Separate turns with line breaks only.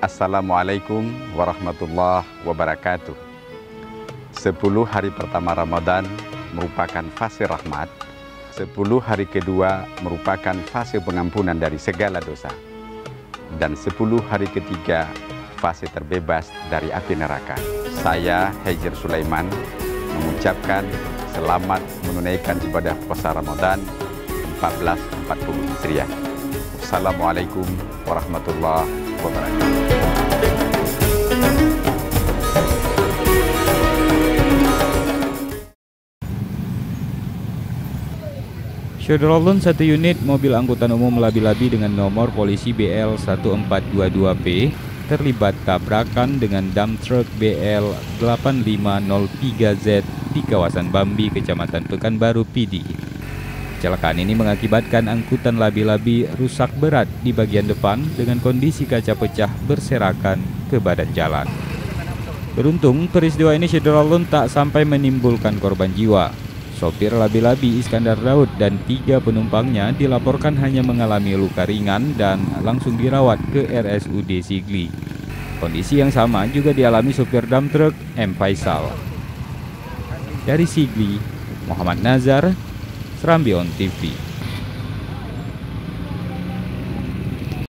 Assalamualaikum warahmatullahi wabarakatuh. Sepuluh hari pertama Ramadan merupakan fase rahmat. Sepuluh hari kedua merupakan fase pengampunan dari segala dosa. Dan sepuluh hari ketiga fase terbebas dari api neraka. Saya Hejir Sulaiman mengucapkan selamat menunaikan ibadah puasa Ramadan 1440 Hijriah. Assalamualaikum warahmatullahi wabarakatuh.
Syedrolun satu unit mobil angkutan umum labi-labi dengan nomor polisi BL 1422P terlibat tabrakan dengan dump truck BL 8503Z di kawasan Bambi, Kecamatan Pekanbaru, PD. Kecelakaan ini mengakibatkan angkutan labi-labi rusak berat di bagian depan dengan kondisi kaca pecah berserakan ke badan jalan. Beruntung, peristiwa ini Syedrolun tak sampai menimbulkan korban jiwa. Sopir labi-labi Iskandar Daud dan tiga penumpangnya dilaporkan hanya mengalami luka ringan dan langsung dirawat ke RSUD Sigli. Kondisi yang sama juga dialami sopir dump truck M. Faisal. Dari Sigli, Muhammad Nazar, Serambi On TV.